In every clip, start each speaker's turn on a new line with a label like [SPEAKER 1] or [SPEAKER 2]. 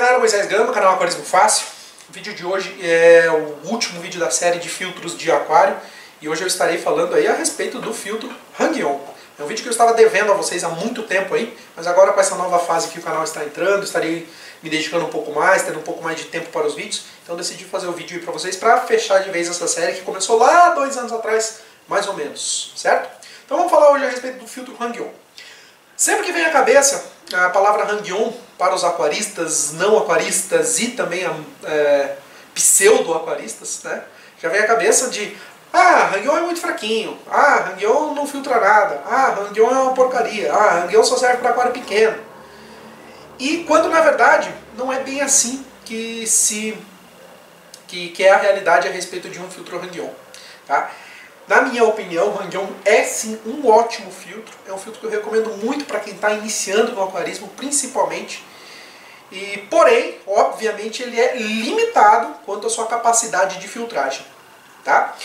[SPEAKER 1] galera, Moisés Gama, canal Aquarismo Fácil. O vídeo de hoje é o último vídeo da série de filtros de aquário e hoje eu estarei falando aí a respeito do filtro Hang-On. É um vídeo que eu estava devendo a vocês há muito tempo aí, mas agora com essa nova fase que o canal está entrando, estarei me dedicando um pouco mais, tendo um pouco mais de tempo para os vídeos, então decidi fazer o vídeo aí para vocês para fechar de vez essa série que começou lá dois anos atrás, mais ou menos, certo? Então vamos falar hoje a respeito do filtro Hang-On. Sempre que vem à cabeça a palavra Hang-On para os aquaristas, não aquaristas e também é, pseudo-aquaristas, né? já vem à cabeça de ah, Hang-On é muito fraquinho, ah, Hang-On não filtra nada, ah, Hang-On é uma porcaria, ah, Hang-On só serve para aquário pequeno. E quando na verdade não é bem assim que se que, que é a realidade a respeito de um filtro Hang-On. Tá? Na minha opinião, o Hang-On é sim um ótimo filtro. É um filtro que eu recomendo muito para quem está iniciando no aquarismo, principalmente. E, porém, obviamente, ele é limitado quanto à sua capacidade de filtragem. Tá?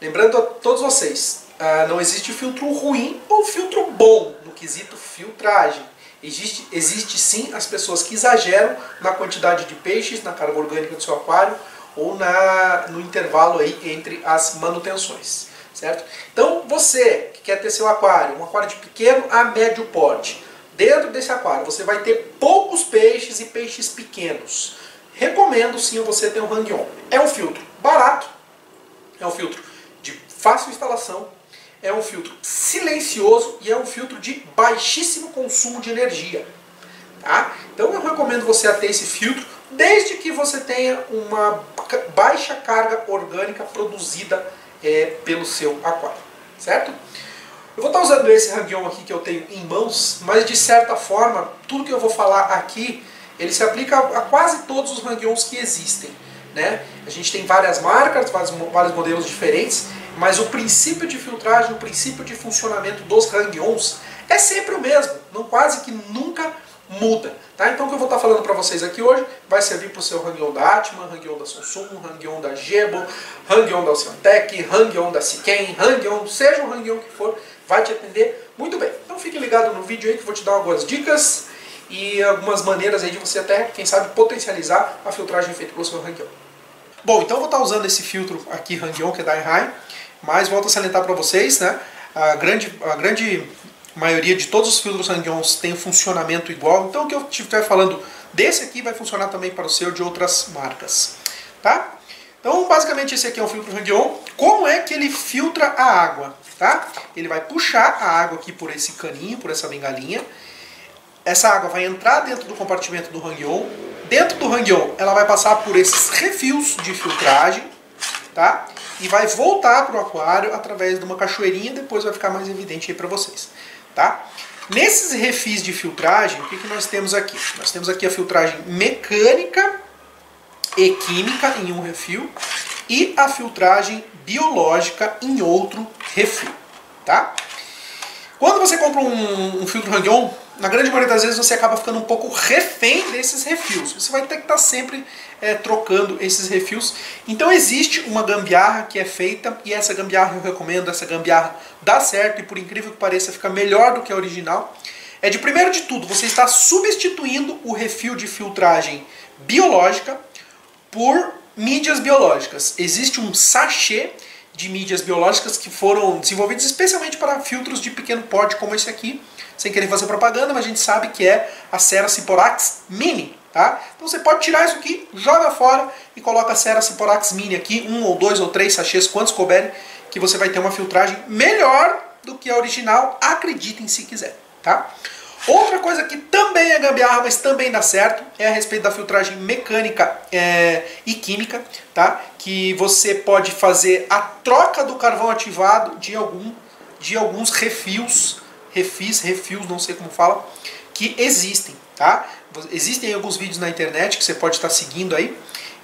[SPEAKER 1] Lembrando a todos vocês, uh, não existe filtro ruim ou filtro bom no quesito filtragem. Existe, existe sim as pessoas que exageram na quantidade de peixes, na carga orgânica do seu aquário ou na, no intervalo aí entre as manutenções certo? Então você que quer ter seu aquário, um aquário de pequeno a médio porte, dentro desse aquário você vai ter poucos peixes e peixes pequenos. Recomendo sim você ter um hang-on. É um filtro barato, é um filtro de fácil instalação, é um filtro silencioso e é um filtro de baixíssimo consumo de energia. Tá? Então eu recomendo você ter esse filtro desde que você tenha uma baixa carga orgânica produzida é, pelo seu aquário, certo? Eu vou estar usando esse hang-on aqui que eu tenho em mãos, mas de certa forma, tudo que eu vou falar aqui, ele se aplica a quase todos os hang-ons que existem. Né? A gente tem várias marcas, vários, vários modelos diferentes, mas o princípio de filtragem, o princípio de funcionamento dos hang-ons é sempre o mesmo, não quase que nunca muda. Tá? Então o que eu vou estar falando para vocês aqui hoje vai servir para o seu Hang-On da Atman, Hang-On da Samsung, Hang-On da Gebo, Hang-On da Oceantec, Hang-On da Siken, Hang-On, seja o Hang-On que for, vai te atender muito bem. Então fique ligado no vídeo aí que eu vou te dar algumas dicas e algumas maneiras aí de você até, quem sabe, potencializar a filtragem feita pelo seu Hang-On. Bom, então eu vou estar usando esse filtro aqui Hang-On, que é da High, mas volto a salientar para vocês, né, a grande, a grande a maioria de todos os filtros Hang-Ons tem funcionamento igual. Então o que eu estiver falando desse aqui vai funcionar também para o seu de outras marcas. Tá? Então basicamente esse aqui é um filtro Hang-On. Como é que ele filtra a água? Tá? Ele vai puxar a água aqui por esse caninho, por essa bengalinha. Essa água vai entrar dentro do compartimento do Hang-On. Dentro do Hang-On ela vai passar por esses refios de filtragem. Tá? E vai voltar para o aquário através de uma cachoeirinha, depois vai ficar mais evidente aí para vocês. Tá? Nesses refis de filtragem, o que, que nós temos aqui? Nós temos aqui a filtragem mecânica e química em um refil e a filtragem biológica em outro refil. Tá? Quando você compra um, um filtro Hang-On, na grande maioria das vezes você acaba ficando um pouco refém desses refis. Você vai ter que estar sempre é, trocando esses refis. Então existe uma gambiarra que é feita e essa gambiarra eu recomendo, essa gambiarra dá certo e por incrível que pareça fica melhor do que a original. É de primeiro de tudo, você está substituindo o refil de filtragem biológica por mídias biológicas. Existe um sachê de mídias biológicas que foram desenvolvidos especialmente para filtros de pequeno porte como esse aqui, sem querer fazer propaganda, mas a gente sabe que é a Cera Ciporax Mini. Tá? Então você pode tirar isso aqui, joga fora e coloca a Cera Ciporax Mini aqui, um ou dois ou três sachês, quantos couberem, que você vai ter uma filtragem melhor do que a original, acreditem se quiser. Tá? Outra coisa que também é gambiarra, mas também dá certo, é a respeito da filtragem mecânica é, e química, tá? Que você pode fazer a troca do carvão ativado de, algum, de alguns refis, refis, refis, não sei como fala, que existem, tá? Existem alguns vídeos na internet que você pode estar seguindo aí.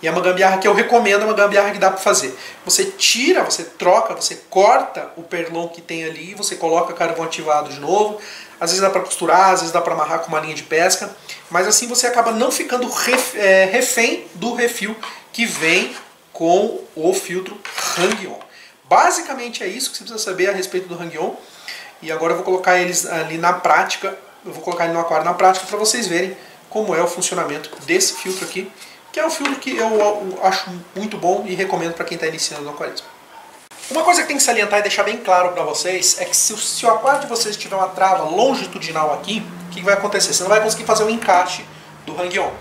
[SPEAKER 1] E é uma gambiarra que eu recomendo, é uma gambiarra que dá para fazer. Você tira, você troca, você corta o perlon que tem ali, você coloca carvão ativado de novo. Às vezes dá para costurar, às vezes dá para amarrar com uma linha de pesca. Mas assim você acaba não ficando é, refém do refil que vem com o filtro Hang-On. Basicamente é isso que você precisa saber a respeito do Hang-On. E agora eu vou colocar eles ali na prática. Eu vou colocar ele no aquário na prática para vocês verem como é o funcionamento desse filtro aqui, que é um filtro que eu acho muito bom e recomendo para quem está iniciando no aquarismo. Uma coisa que tem que salientar e deixar bem claro para vocês é que se o, se o aquário de vocês tiver uma trava longitudinal aqui, o que vai acontecer? Você não vai conseguir fazer o encaixe do hang-on.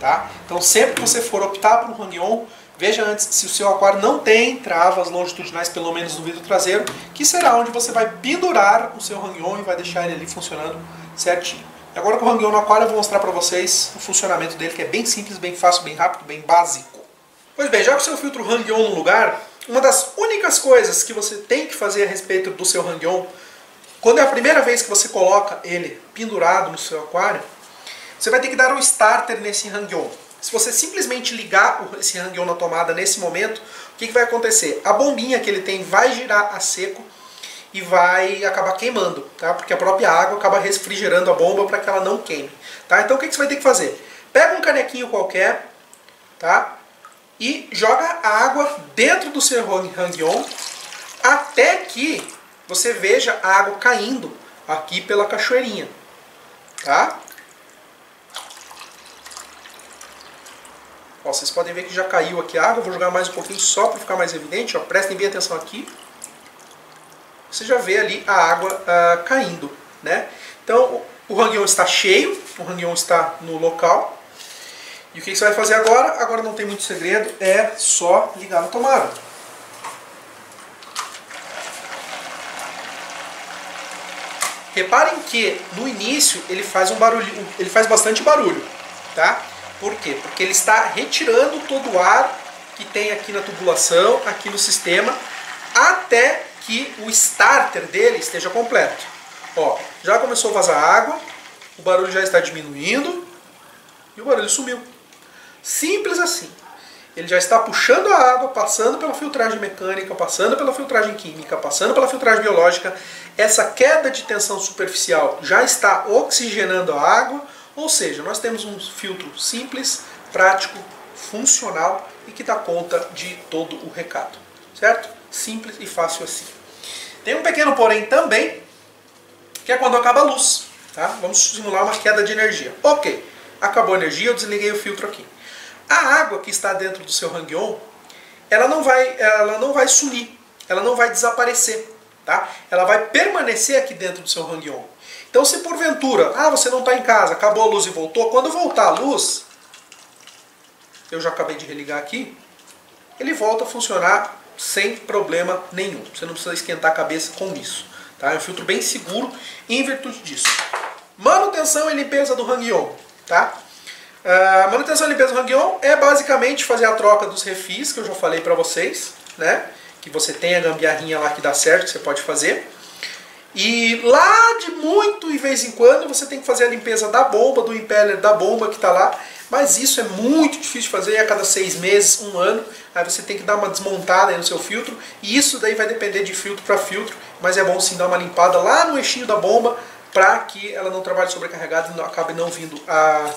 [SPEAKER 1] Tá? Então sempre que você for optar por um hang-on, veja antes se o seu aquário não tem travas longitudinais, pelo menos no vidro traseiro, que será onde você vai pendurar o seu hang-on e vai deixar ele ali funcionando certinho. Agora com o hang-on no aquário eu vou mostrar para vocês o funcionamento dele, que é bem simples, bem fácil, bem rápido, bem básico. Pois bem, já com o seu filtro hang-on no lugar, uma das únicas coisas que você tem que fazer a respeito do seu hang-on, quando é a primeira vez que você coloca ele pendurado no seu aquário, você vai ter que dar um starter nesse hang-on. Se você simplesmente ligar esse hang-on na tomada nesse momento, o que, que vai acontecer? A bombinha que ele tem vai girar a seco e vai acabar queimando, tá? Porque a própria água acaba refrigerando a bomba para que ela não queime, tá? Então o que, que você vai ter que fazer? Pega um canequinho qualquer, tá? e joga a água dentro do seu hang-on até que você veja a água caindo aqui pela cachoeirinha. Tá? Ó, vocês podem ver que já caiu aqui a água. Vou jogar mais um pouquinho só para ficar mais evidente. Ó, prestem bem atenção aqui. Você já vê ali a água uh, caindo. Né? Então o hang-on está cheio, o hang-on está no local. E o que você vai fazer agora? Agora não tem muito segredo, é só ligar na tomada. Reparem que no início ele faz um barulho, ele faz bastante barulho, tá? Por quê? Porque ele está retirando todo o ar que tem aqui na tubulação, aqui no sistema, até que o starter dele esteja completo. Ó, já começou a vazar água, o barulho já está diminuindo e o barulho sumiu. Simples assim. Ele já está puxando a água, passando pela filtragem mecânica, passando pela filtragem química, passando pela filtragem biológica. Essa queda de tensão superficial já está oxigenando a água, ou seja, nós temos um filtro simples, prático, funcional e que dá conta de todo o recado. Certo? Simples e fácil assim. Tem um pequeno porém também, que é quando acaba a luz. Tá? Vamos simular uma queda de energia. Ok, acabou a energia, eu desliguei o filtro aqui. A água que está dentro do seu hang-on, ela não vai, ela não vai sumir, ela não vai desaparecer, tá? Ela vai permanecer aqui dentro do seu hang-on. Então, se porventura, ah, você não está em casa, acabou a luz e voltou, quando voltar a luz, eu já acabei de religar aqui, ele volta a funcionar sem problema nenhum. Você não precisa esquentar a cabeça com isso. Tá? É um filtro bem seguro em virtude disso. Manutenção e limpeza do hang-on. Tá? Uh, manutenção e limpeza do hang-on é basicamente fazer a troca dos refis, que eu já falei para vocês, né? Que você tem a gambiarrinha lá que dá certo, que você pode fazer. E lá de muito e vez em quando você tem que fazer a limpeza da bomba, do impeller da bomba que está lá. Mas isso é muito difícil de fazer a cada seis meses, um ano. Aí você tem que dar uma desmontada no seu filtro. E isso daí vai depender de filtro para filtro. Mas é bom sim dar uma limpada lá no eixinho da bomba para que ela não trabalhe sobrecarregada e não, acabe não vindo a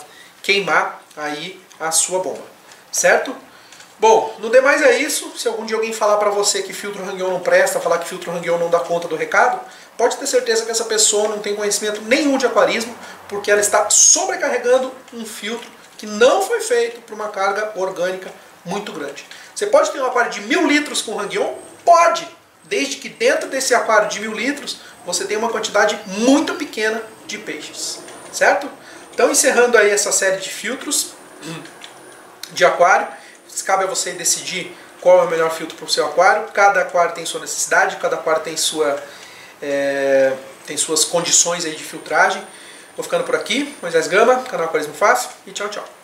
[SPEAKER 1] queimar aí a sua bomba, certo? Bom, no demais é isso. Se algum dia alguém falar para você que filtro Hang-On não presta, falar que filtro Hang-On não dá conta do recado, pode ter certeza que essa pessoa não tem conhecimento nenhum de aquarismo, porque ela está sobrecarregando um filtro que não foi feito para uma carga orgânica muito grande. Você pode ter um aquário de mil litros com Hang-On? Pode! Desde que dentro desse aquário de mil litros você tenha uma quantidade muito pequena de peixes, certo? Então, encerrando aí essa série de filtros de aquário, cabe a você decidir qual é o melhor filtro para o seu aquário. Cada aquário tem sua necessidade, cada aquário tem, sua, é, tem suas condições aí de filtragem. Vou ficando por aqui, Moisés Gama, canal Aquarismo Fácil, e tchau, tchau.